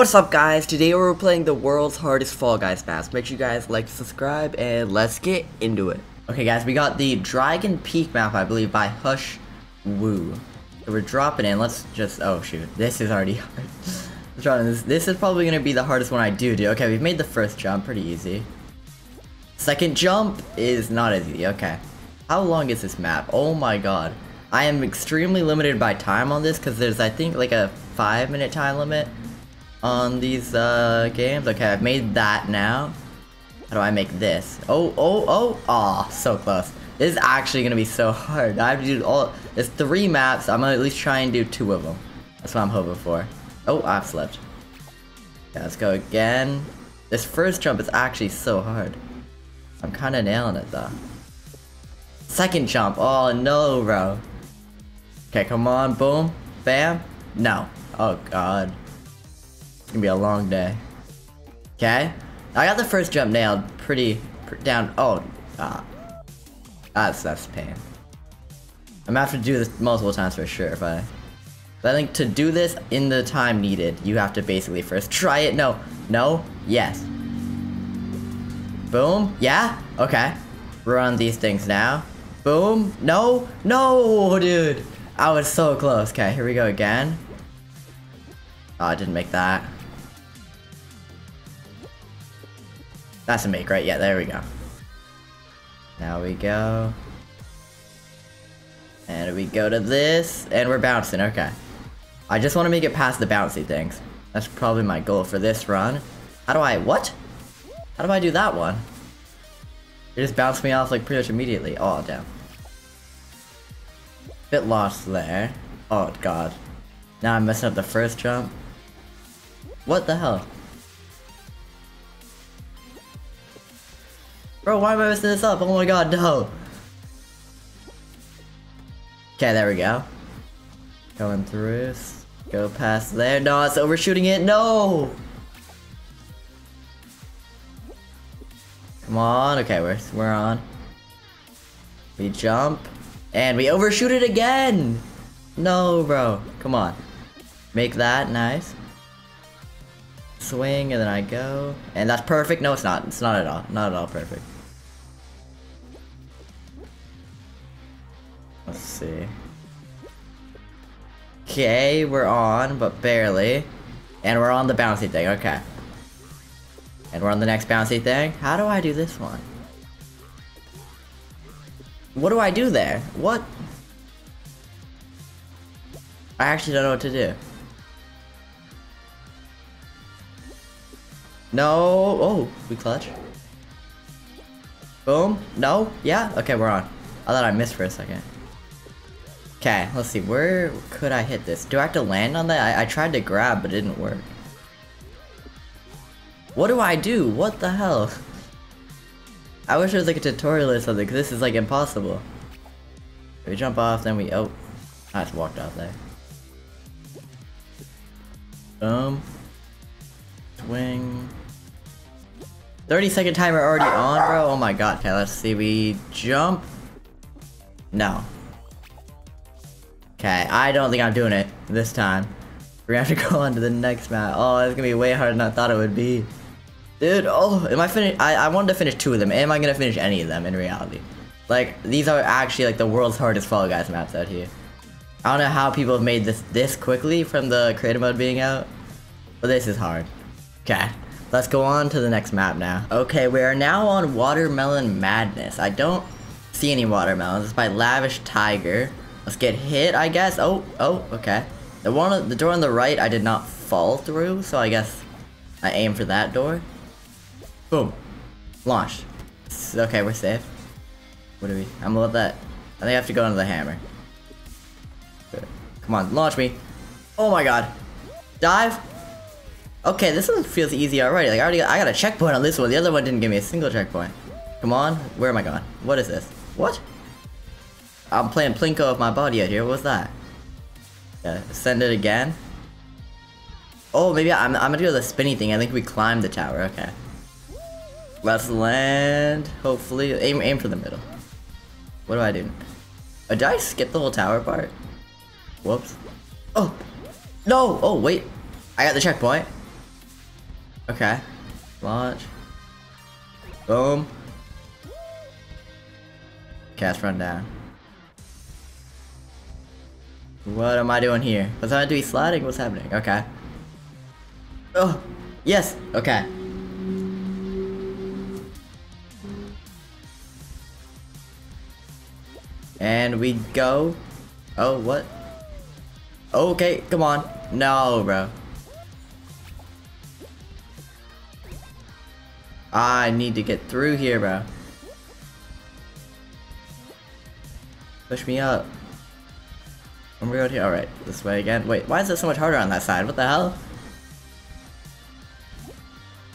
What's up guys? Today we're playing the world's hardest Fall Guys maps. Make sure you guys like, subscribe, and let's get into it. Okay guys, we got the Dragon Peak map, I believe, by Hush Woo. So we're dropping in, let's just, oh shoot, this is already hard. this, this is probably going to be the hardest one I do do. Okay, we've made the first jump, pretty easy. Second jump is not as easy, okay. How long is this map? Oh my god. I am extremely limited by time on this because there's, I think, like a five minute time limit on these uh, games. Okay, I've made that now. How do I make this? Oh, oh, oh, aw, oh, so close. This is actually gonna be so hard. I have to do all, it's three maps, I'm gonna at least try and do two of them. That's what I'm hoping for. Oh, I've slept. Yeah, let's go again. This first jump is actually so hard. I'm kinda nailing it though. Second jump, oh no, bro. Okay, come on, boom, bam. No. Oh god. It's gonna be a long day. Okay. I got the first jump nailed pretty, down. Oh, ah. That's, that's pain. I'm gonna have to do this multiple times for sure if I... But I think to do this in the time needed, you have to basically first try it. No. No. Yes. Boom. Yeah. Okay. We're on these things now. Boom. No. No, dude. I was so close. Okay, here we go again. Oh, I didn't make that. That's a make, right? Yeah, there we go. Now we go. And we go to this, and we're bouncing, okay. I just want to make it past the bouncy things. That's probably my goal for this run. How do I, what? How do I do that one? It just bounced me off like pretty much immediately. Oh, damn. Bit lost there. Oh, God. Now I'm messing up the first jump. What the hell? Bro, why am I messing this up? Oh my god, no. Okay, there we go. Going through. Go past there. No, it's overshooting it. No! Come on. Okay, we're, we're on. We jump. And we overshoot it again! No, bro. Come on. Make that nice. Swing, and then I go. And that's perfect. No, it's not. It's not at all. Not at all perfect. Let's see. Okay, we're on, but barely. And we're on the bouncy thing, okay. And we're on the next bouncy thing. How do I do this one? What do I do there? What? I actually don't know what to do. No. Oh, we clutch. Boom. No. Yeah. Okay, we're on. I thought I missed for a second. Okay, let's see. Where could I hit this? Do I have to land on that? I, I tried to grab, but it didn't work. What do I do? What the hell? I wish there was like a tutorial or something, because this is like impossible. We jump off, then we... Oh. I just walked off there. Boom. Swing. 30 second timer already on, bro? Oh my god. Okay, let's see. We jump. No. Okay, I don't think I'm doing it this time. We're gonna have to go on to the next map. Oh, it's gonna be way harder than I thought it would be. Dude, oh, am I finish? I, I wanted to finish two of them. Am I gonna finish any of them in reality? Like, these are actually like the world's hardest Fall Guys maps out here. I don't know how people have made this this quickly from the creative mode being out, but this is hard. Okay, let's go on to the next map now. Okay, we are now on Watermelon Madness. I don't see any watermelons. It's by Lavish Tiger. Let's get hit, I guess. Oh, oh, okay. The one, the door on the right, I did not fall through, so I guess I aim for that door. Boom. Launch. Okay, we're safe. What do we? I'm gonna let that. I think I have to go into the hammer. Come on, launch me. Oh my god. Dive. Okay, this one feels easy already. Like I already, got, I got a checkpoint on this one. The other one didn't give me a single checkpoint. Come on, where am I going? What is this? What? I'm playing Plinko with my body out here. What's that? Yeah, send it again. Oh, maybe I'm, I'm gonna do the spinny thing. I think we climbed the tower. Okay. Let's land. Hopefully, aim aim for the middle. What do I do? Oh, did I skip the whole tower part? Whoops. Oh, no. Oh, wait. I got the checkpoint. Okay. Launch. Boom. Cast run down. What am I doing here? Was I doing sliding? What's happening? Okay. Oh, yes. Okay. And we go. Oh, what? Okay, come on. No, bro. I need to get through here, bro. Push me up. I'm going here. Alright, this way again. Wait, why is it so much harder on that side? What the hell?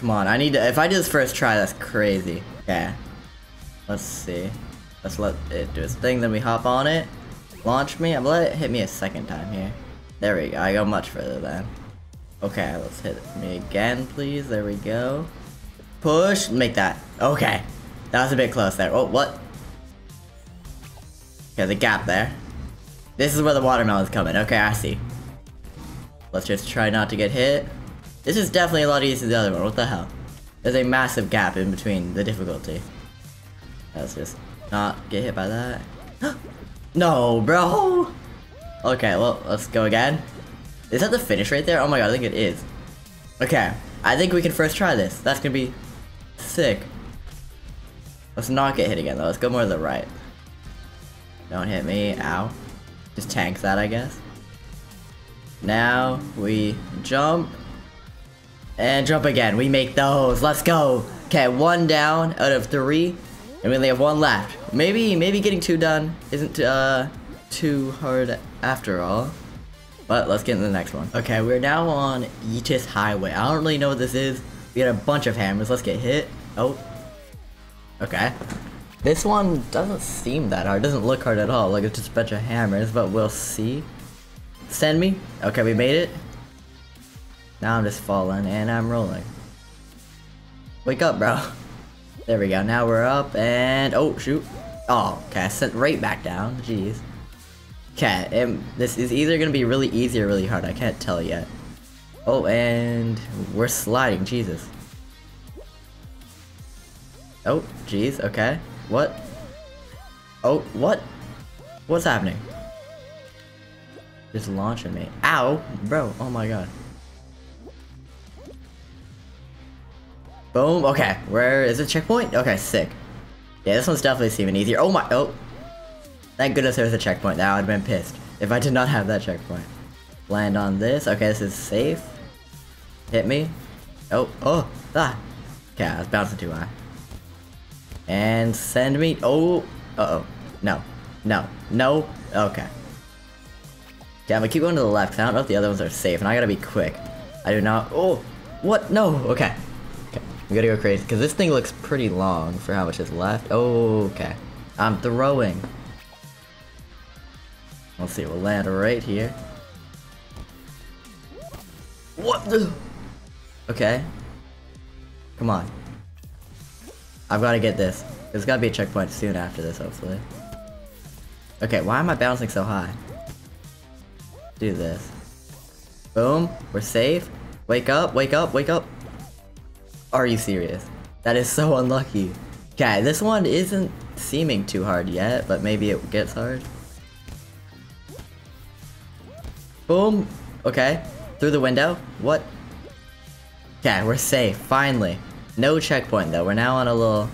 Come on, I need to- if I do this first try, that's crazy. Okay. Let's see. Let's let it do its thing, then we hop on it. Launch me. I'm let it hit me a second time here. There we go. I go much further then. Okay, let's hit me again, please. There we go. Push. Make that. Okay. That was a bit close there. Oh, what? Okay, the gap there. This is where the watermelon's coming. Okay, I see. Let's just try not to get hit. This is definitely a lot easier than the other one. What the hell? There's a massive gap in between the difficulty. Let's just not get hit by that. no, bro! Okay, well, let's go again. Is that the finish right there? Oh my god, I think it is. Okay, I think we can first try this. That's gonna be sick. Let's not get hit again though. Let's go more to the right. Don't hit me. Ow. Just tank that, I guess. Now we jump. And jump again. We make those. Let's go. Okay, one down out of three. And we only have one left. Maybe, maybe getting two done isn't uh, too hard after all. But let's get into the next one. Okay, we're now on Yeetus Highway. I don't really know what this is. We got a bunch of hammers. Let's get hit. Oh. Okay. This one doesn't seem that hard. doesn't look hard at all. Like it's just a bunch of hammers, but we'll see. Send me. Okay, we made it. Now I'm just falling and I'm rolling. Wake up, bro. There we go. Now we're up and oh shoot. Oh, okay. I sent right back down. Jeez. Okay, and this is either gonna be really easy or really hard. I can't tell yet. Oh, and we're sliding. Jesus. Oh, jeez. Okay. What? Oh, what? What's happening? Just launching me. Ow, bro. Oh my god. Boom. Okay. Where is the Checkpoint? Okay, sick. Yeah, this one's definitely seeming easier. Oh my. Oh. Thank goodness there's a checkpoint. That would have been pissed if I did not have that checkpoint. Land on this. Okay, this is safe. Hit me. Oh. Oh. Ah. Okay, I was bouncing too high. And send me. Oh. Uh oh. No. No. No. Okay. Yeah, I'm gonna keep going to the left I don't know if the other ones are safe, and I gotta be quick. I do not. Oh. What? No. Okay. Okay. We gotta go crazy, because this thing looks pretty long for how much is left. Oh, okay. I'm throwing. Let's see, we'll land right here. What the? Okay. Come on. I've gotta get this. There's gotta be a checkpoint soon after this, hopefully. Okay, why am I bouncing so high? Do this. Boom. We're safe. Wake up, wake up, wake up. Are you serious? That is so unlucky. Okay, this one isn't seeming too hard yet, but maybe it gets hard. Boom. Okay. Through the window. What? Okay, we're safe. Finally. No checkpoint though. We're now on a little...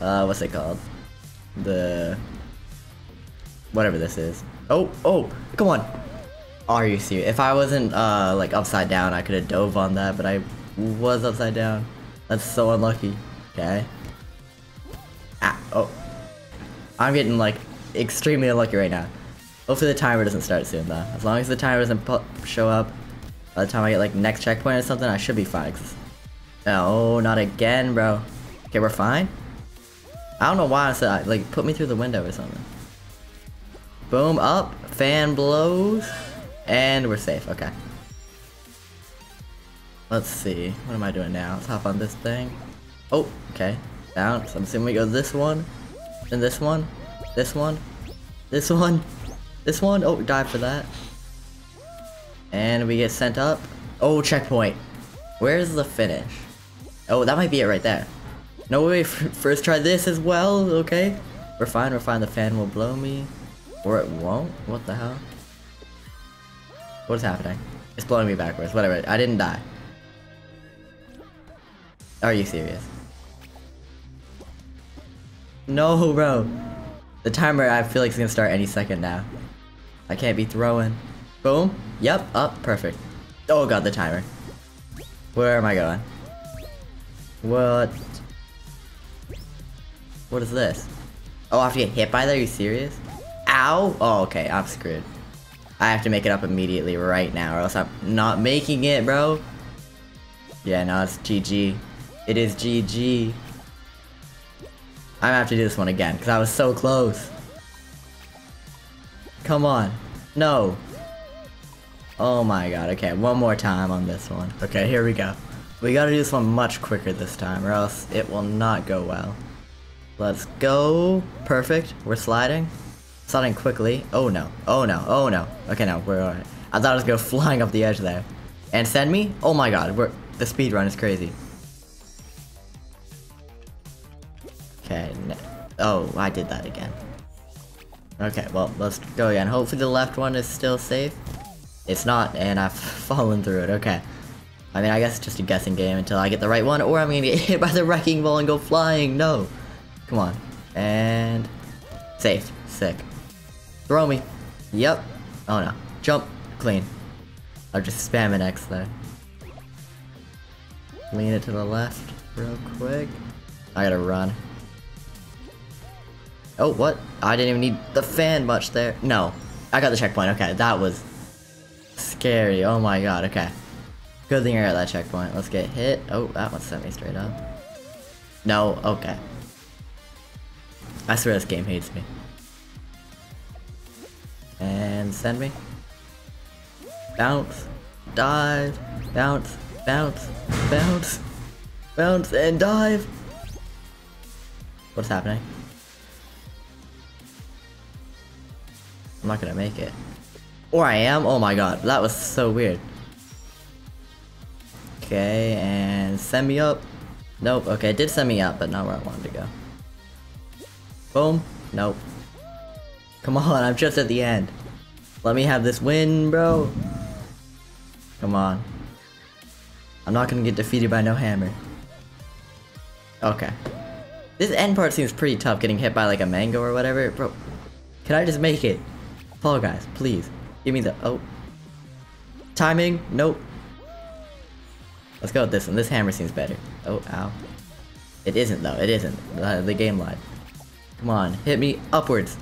Uh, what's it called? The... Whatever this is. Oh, oh, come on. Are you serious? If I wasn't, uh, like, upside down, I could have dove on that, but I was upside down. That's so unlucky. Okay. Ah, oh. I'm getting, like, extremely unlucky right now. Hopefully the timer doesn't start soon, though. As long as the timer doesn't show up by the time I get, like, next checkpoint or something, I should be fine. No, not again, bro. Okay, we're fine? I don't know why I said, like, put me through the window or something. Boom, up, fan blows, and we're safe, okay. Let's see, what am I doing now? Let's hop on this thing. Oh, okay, bounce. I'm assuming we go this one, then this one, this one, this one, this one, oh, dive for that. And we get sent up. Oh, checkpoint. Where's the finish? Oh, that might be it right there. No way, first try this as well, okay? We're fine, we're fine, the fan will blow me. Or it won't? What the hell? What is happening? It's blowing me backwards, whatever, I didn't die. Are you serious? No, bro. The timer, I feel like, it's gonna start any second now. I can't be throwing. Boom. Yep, up, perfect. Oh god, the timer. Where am I going? What? What is this? Oh, I have to get hit by that? Are you serious? Ow! Oh, okay, I'm screwed. I have to make it up immediately right now, or else I'm not making it, bro. Yeah, no, it's GG. It is GG. I'm gonna have to do this one again, because I was so close. Come on. No. Oh my god, okay, one more time on this one. Okay, here we go. We gotta do this one much quicker this time, or else it will not go well. Let's go. Perfect. We're sliding. Sliding quickly. Oh no. Oh no. Oh no. Okay, no, we're alright. I thought I was gonna go flying off the edge there. And send me? Oh my god, we're the speed run is crazy. Okay. Oh, I did that again. Okay, well, let's go again. Hopefully the left one is still safe. It's not, and I've fallen through it. Okay. I mean, I guess it's just a guessing game until I get the right one, or I'm gonna get hit by the wrecking ball and go flying. No. Come on. And... Safe. Sick. Throw me. Yep. Oh no. Jump. Clean. I'll just spam an X there. Lean it to the left real quick. I gotta run. Oh, what? I didn't even need the fan much there. No. I got the checkpoint. Okay, that was scary. Oh my god, okay. Good thing I got that checkpoint. Let's get hit. Oh, that one sent me straight up. No, okay. I swear this game hates me. And send me. Bounce. Dive. Bounce. Bounce. Bounce. Bounce and dive. What's happening? I'm not gonna make it. Or I am? Oh my god, that was so weird. Okay, and send me up. Nope, okay, it did send me up, but not where I wanted to go. Boom. Nope. Come on, I'm just at the end. Let me have this win, bro. Come on. I'm not gonna get defeated by no hammer. Okay. This end part seems pretty tough, getting hit by like a mango or whatever. Bro, can I just make it? Fall guys, please. Give me the, oh. Timing, nope. Let's go with this one. This hammer seems better. Oh, ow. It isn't though, it isn't. Uh, the game lied. Come on, hit me upwards.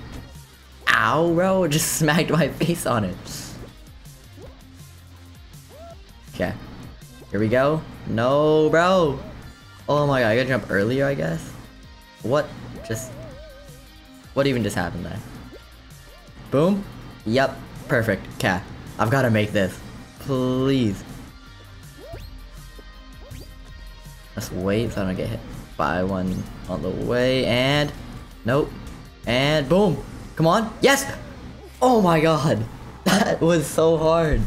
Ow, bro, just smacked my face on it. Okay. Here we go. No, bro. Oh my god, I gotta jump earlier, I guess? What? Just... What even just happened there? Boom. Yep. Perfect. Okay. I've gotta make this. Please. Let's wait so I don't get hit by one on the way, and... Nope. And boom. Come on. Yes! Oh my god. That was so hard.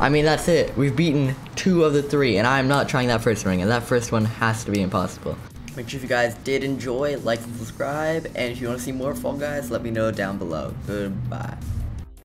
I mean, that's it. We've beaten two of the three, and I'm not trying that first ring, and that first one has to be impossible. Make sure if you guys did enjoy, like and subscribe, and if you want to see more Fall Guys, let me know down below. Goodbye.